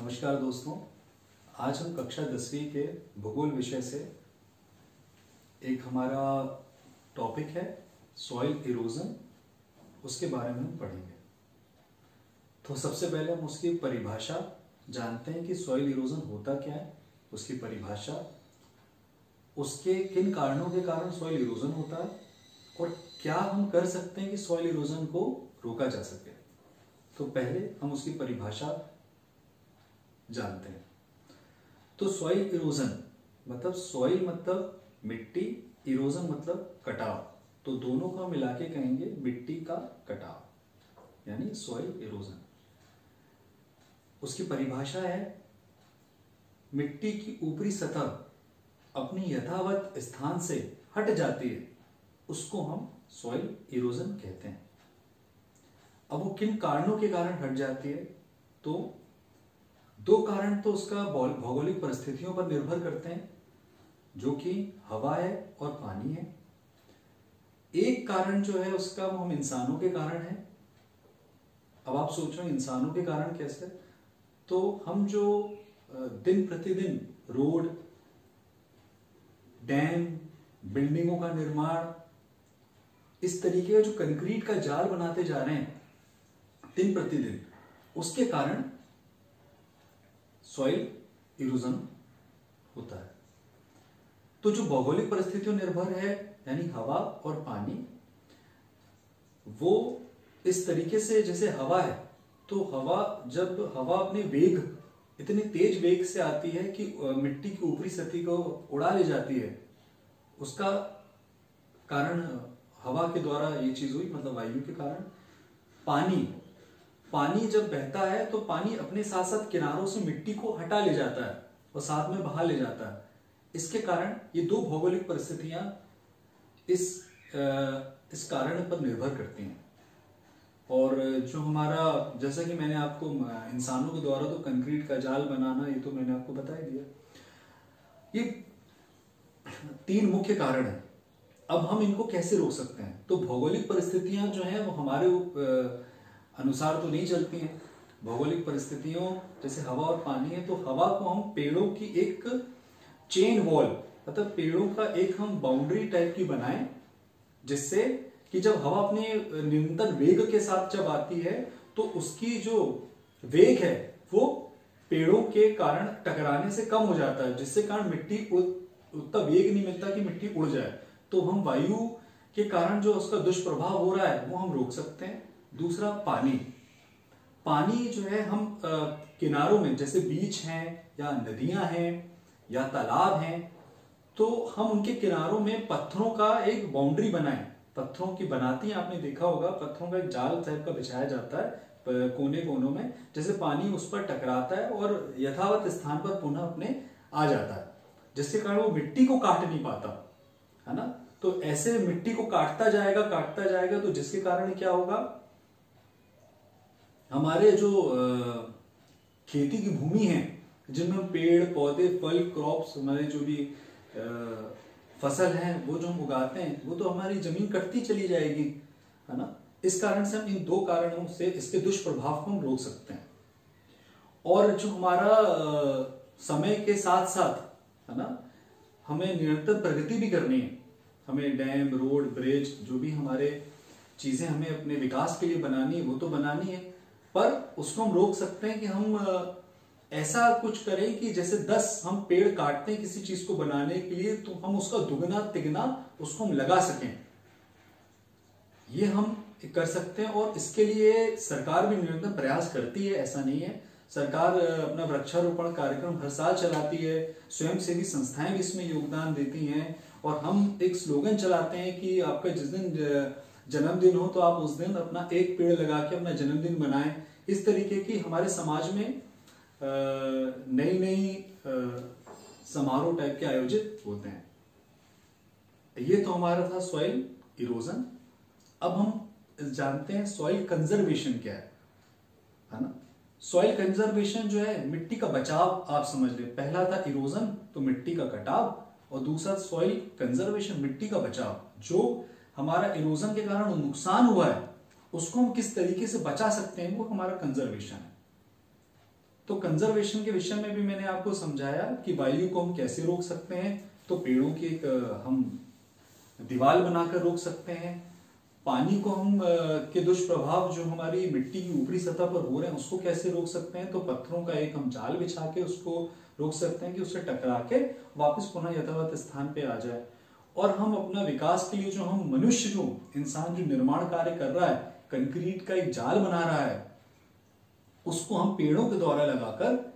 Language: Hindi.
नमस्कार दोस्तों। आज हम कक्षा दसवीं के भूगोल विषय से एक हमारा टॉपिक है सॉइल इरोजन उसके बारे में हम पढ़ेंगे। तो सबसे पहले हम उसकी परिभाषा जानते हैं कि सॉइल इरोजन होता क्या है, उसकी परिभाषा। उसके किन कारणों के कारण सॉइल इरोजन होता है और क्या हम कर सकते हैं कि सॉइल इरोजन को रोका जा सके। तो पहले हम उसकी परिभाषा जानते हैं। तो सॉइल इरोजन मतलब सॉइल मतलब मिट्टी इरोजन मतलब कटाव। तो दोनों का मिला के कहेंगे मिट्टी का कटाव, यानी सॉइल इरोजन उसकी परिभाषा है, मिट्टी की ऊपरी सतह अपनी यथावत स्थान से हट जाती है, उसको हम सॉइल इरोजन कहते हैं। अब वो किन कारणों के कारण हट जाती है? तो दो कारण तो उसका भौगोलिक परिस्थितियों पर निर्भर करते हैं, जो कि हवा है और पानी है। एक कारण जो है उसका, वो हम इंसानों के कारण है। अब आप सोच रहे इंसानों के कारण कैसे? तो हम जो दिन प्रतिदिन रोड, डैम, बिल्डिंगों का निर्माण, इस तरीके का जो कंक्रीट का जाल बनाते जा रहे हैं दिन प्रतिदिन, उसके कारण सॉइल इरोजन होता है। तो जो भौगोलिक परिस्थितियों निर्भर है, यानी हवा और पानी, वो इस तरीके से जैसे हवा है तो हवा जब, हवा अपने वेग, इतने तेज वेग से आती है कि मिट्टी की ऊपरी सतह को उड़ा ले जाती है, उसका कारण हवा के द्वारा ये चीज़ हुई मतलब वायु के कारण, पानी। पानी जब बहता है तो पानी अपने साथ साथ किनारों से मिट्टी को हटा ले जाता है और साथ में बहा ले जाता है। इसके कारण ये दो भौगोलिक परिस्थितियाँ इस इस कारण पर निर्भर करती हैं। और जो हमारा, जैसा कि मैंने आपको इंसानों के द्वारा तो कंक्रीट का जाल बनाना ये तो मैंने आपको बता ही दिया ये तीन मुख्य कारण है। अब हम इनको कैसे रोक सकते हैं? तो भौगोलिक परिस्थितियाँ जो है वो हमारे अनुसार तो नहीं चलती है। भौगोलिक परिस्थितियों, जैसे हवा और पानी है तो हवा को हम पेड़ों की एक चेन वॉल मतलब पेड़ों का एक हम बाउंड्री टाइप की बनाएँ, जिससे कि जब हवा अपने निरंतर वेग के साथ जब आती है तो उसकी जो वेग है, वो पेड़ों के कारण टकराने से कम हो जाता है, जिससे कारण मिट्टी उतना वेग नहीं मिलता कि मिट्टी उड़ जाए। तो हम वायु के कारण जो उसका दुष्प्रभाव हो रहा है, वो हम रोक सकते हैं। दूसरा पानी। पानी जो है हम आ, किनारों में जैसे बीच हैं या नदियाँ हैं या तालाब हैं तो हम उनके किनारों में पत्थरों का एक बाउंड्री बनाएँ। पत्थरों की बनाती आपने देखा होगा पत्थरों का एक जाल टाइप का बिछाया जाता है कोने कोनों में जैसे पानी उस पर टकराता है और यथावत स्थान पर पुनः अपने आ जाता है। जिसके कारण वो मिट्टी को काट नहीं पाता है ना? तो ऐसे मिट्टी को काटता जाएगा काटता जाएगा तो जिसके कारण क्या होगा? हमारे जो खेती की भूमि है, जिनमें पेड़, पौधे, फल क्रॉप्स हमारे जो भी फ़सल है, वो जो हम उगाते हैं, वो तो हमारी ज़मीन कटती चली जाएगी, है ना? इस कारण से हम इन दो कारणों से इसके दुष्प्रभाव को हम रोक सकते हैं। और जो हमारा समय के साथ साथ है ना, हमें निरंतर प्रगति भी करनी है, हमें डैम, रोड, ब्रिज, जो भी हमारे चीज़ें हमें अपने विकास के लिए बनानी है, वो तो बनानी है पर उसको हम रोक सकते हैं कि हम ऐसा कुछ करें कि जैसे दस हम पेड़ काटते हैं किसी चीज़ को बनाने के लिए तो हम उसका दुगना, तिगना उसको हम लगा सकें। ये हम कर सकते हैं और इसके लिए सरकार भी निरंतर प्रयास करती है, ऐसा नहीं है। सरकार अपना वृक्षारोपण कार्यक्रम हर साल चलाती है, स्वयंसेवी संस्थाएँ भी इसमें योगदान देती हैं और हम एक स्लोगन चलाते हैं कि आपका जिस दिन जन्मदिन हो तो आप उस दिन अपना एक पेड़ लगा के अपना जन्मदिन मनाएँ। इस तरीके की हमारे समाज में नई नई समारोह टाइप के आयोजित होते हैं। ये तो हमारा था सॉइल इरोजन अब हम जानते हैं सॉइल कंजर्वेशन क्या है है ना? सॉइल कंजर्वेशन जो है, मिट्टी का बचाव आप समझ ले। पहला था इरोजन तो मिट्टी का कटाव, और दूसरा सॉइल कंजर्वेशन मिट्टी का बचाव, जो हमारा इरोजन के कारण नुकसान हुआ है, उसको हम किस तरीके से बचा सकते हैं वो हमारा कंजर्वेशन है। तो कंजर्वेशन के विषय में भी मैंने आपको समझाया कि वायु को हम कैसे रोक सकते हैं। तो पेड़ों की एक हम दीवार बनाकर रोक सकते हैं। पानी को हम के दुष्प्रभाव जो हमारी मिट्टी की ऊपरी सतह पर हो रहे हैं, उसको कैसे रोक सकते हैं? तो पत्थरों का एक हम जाल बिछा के उसको रोक सकते हैं कि उससे टकरा के वापस पुनः यथावत स्थान पे आ जाए। और हम अपना विकास के लिए जो हम मनुष्य जो इंसान जो निर्माण कार्य कर रहा है, कंक्रीट का एक जाल बना रहा है, उसको हम पेड़ों के द्वारा लगाकर